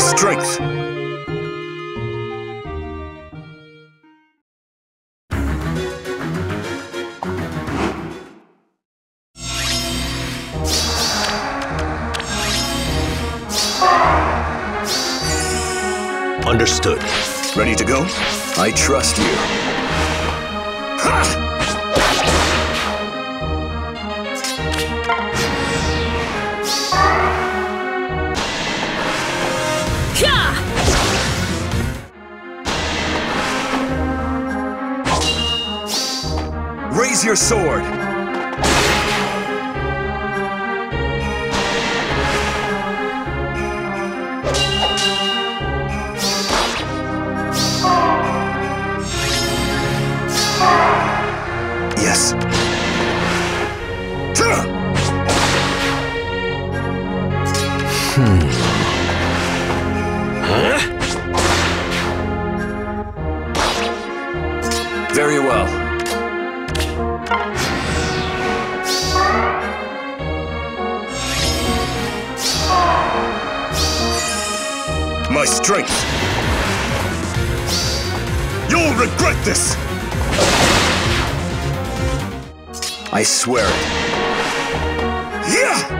strength! Understood. Ready to go? I trust you. Ha! Raise your sword! Yes. Hmm. Huh? Very well. My strength. You'll regret this! I swear it. Yeah!